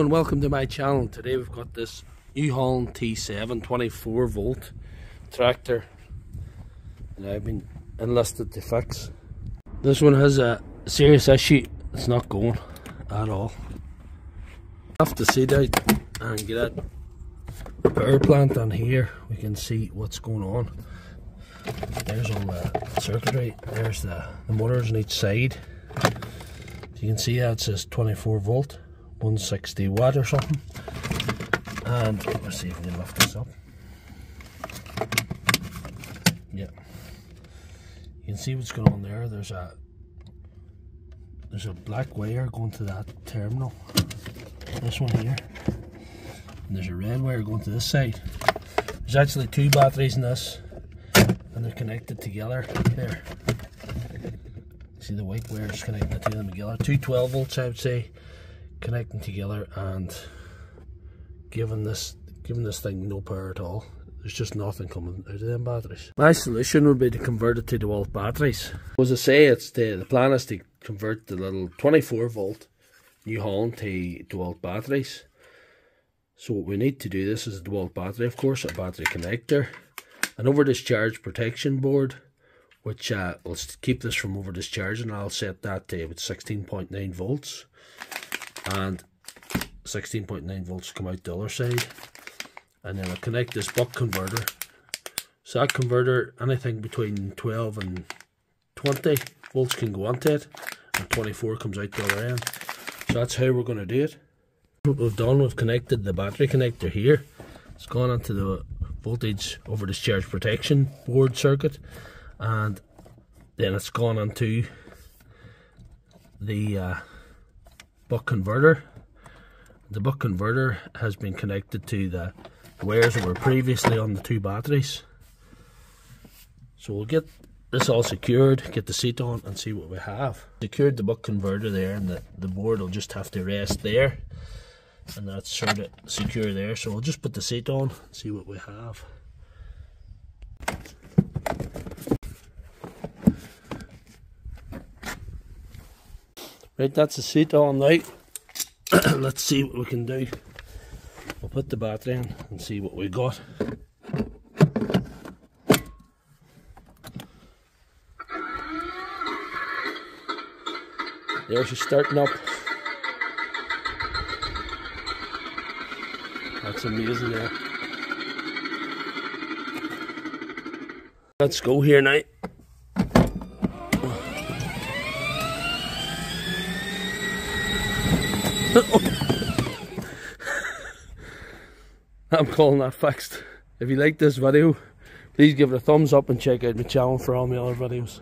and welcome to my channel. Today we've got this New Holland T7 24 volt tractor that I've been enlisted to fix. This one has a serious issue. It's not going at all. I have to sit out and get at the power plant on here. We can see what's going on. There's all the circuitry. There's the, the motors on each side. You can see that it says 24 volt. 160 watt or something. And let's see if we can lift this up. Yeah. You can see what's going on there. There's a there's a black wire going to that terminal. This one here. And there's a red wire going to this side. There's actually two batteries in this and they're connected together there. See the white wires connecting the two of them together. Two 12 volts I would say connecting together and giving this giving this thing no power at all. There's just nothing coming out of them batteries. My solution would be to convert it to DeWalt batteries. As I say, it's the, the plan is to convert the little 24 volt New Holland to DeWalt batteries. So what we need to do this is a DeWalt battery, of course, a battery connector, an over discharge protection board, which uh, will keep this from over discharging. I'll set that to about 16.9 volts and 16.9 volts come out the other side. And then I'll connect this buck converter. So that converter anything between 12 and 20 volts can go onto it and 24 comes out the other end. So that's how we're going to do it. What we've done we've connected the battery connector here. It's gone onto the voltage over discharge protection board circuit and then it's gone onto the uh, buck converter. The buck converter has been connected to the wires that were previously on the two batteries. So we'll get this all secured, get the seat on and see what we have. Secured the buck converter there and the, the board will just have to rest there. And that's sort of secure there. So we'll just put the seat on and see what we have. Right, that's the seat on now. Let's see what we can do. We'll put the battery in and see what we got. There she's starting up. That's amazing there. Let's go here now. I'm calling that fixed. If you like this video, please give it a thumbs up and check out my channel for all my other videos.